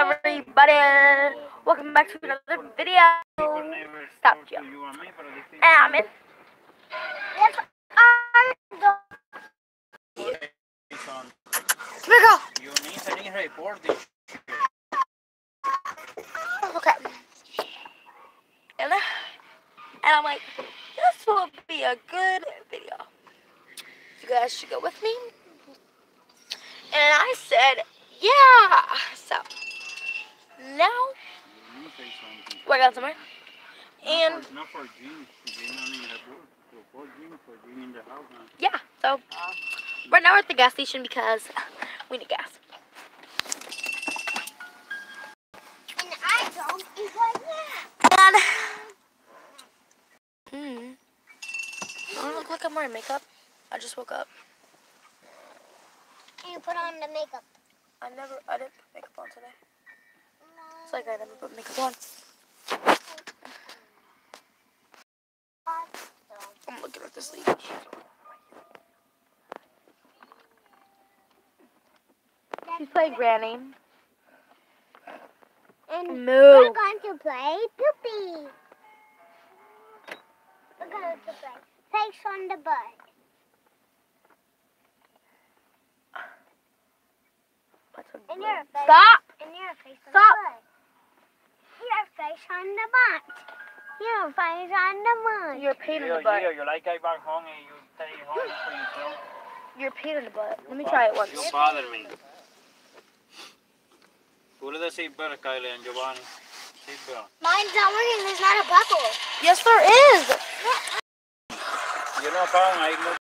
everybody? Welcome back to another video. Stop, Joe. And I'm in. Yes, I go. Come here, girl. Okay. And, and I'm like, this will be a good video. You guys should go with me. And I said, yeah. So, we're going somewhere. And, Not for jeans. They don't even have for jeans, for jeans house yeah. So, right now we're at the gas station because we need gas. And I don't eat like that. And, hmm. I don't look like I'm wearing makeup. I just woke up. And you put on the makeup. I never, I didn't put makeup on today. It's like I never put makeup on. I'm looking at this leaf. She's playing Granny. And Move. we're going to play Poopy. We're going to play Face on the Butt. And your face. Stop! And your face on Stop. the butt. Your face on the butt. Your face on the butt. You're a pain in the butt. yeah, you like I back home and you stay home for yourself. You're a pain in the butt. Let me try it once. You bother me. Pull the seatbelt, Kyle and Giovanni. Seatbelt. Mine's not working. There's not a buckle. Yes, there is. You know, Kyle, I look